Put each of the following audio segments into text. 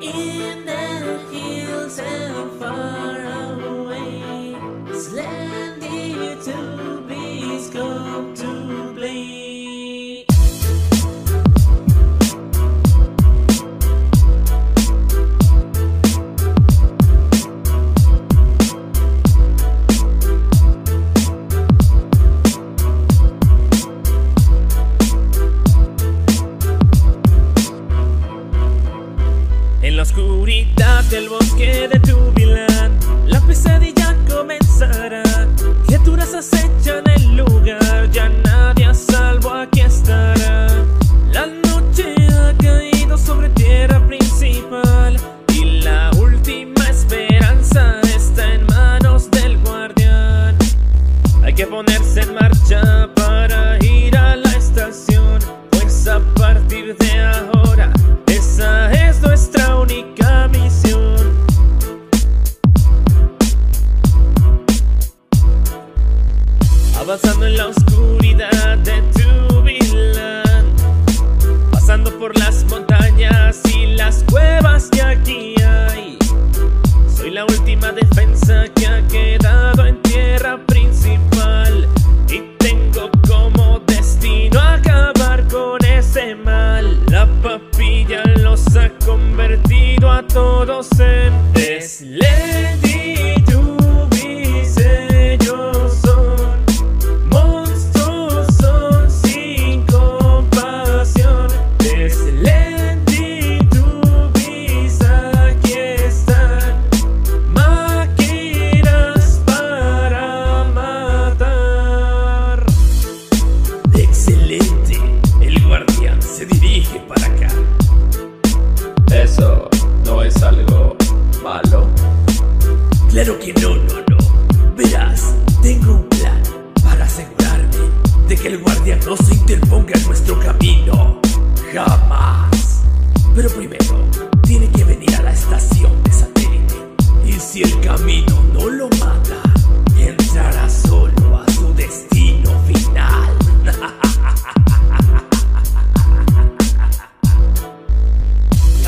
in En la oscuridad del bosque de tu la pesadilla comenzará. Criaturas acechan el lugar, ya nadie a Avanzando en la oscuridad de tu vilán, pasando por las montañas y las cuevas que aquí hay. Soy la última defensa que ha quedado en tierra principal y tengo como destino acabar con ese mal. La papilla los ha convertido a todos en Slendy para acá. Eso no es algo malo. Claro que no, no, no. Verás, tengo un plan para asegurarme de que el guardián no se interponga en nuestro camino. Jamás. Pero primero, tiene que venir a la estación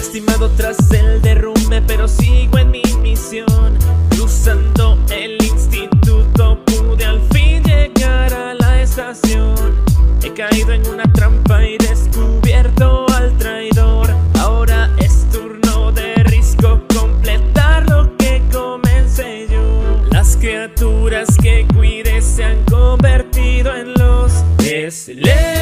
Lastimado tras el derrumbe, pero sigo en mi misión. Cruzando el instituto, pude al fin llegar a la estación. He caído en una trampa y descubierto al traidor. Ahora es turno de risco completar lo que comencé yo. Las criaturas que cuide se han convertido en los Slendy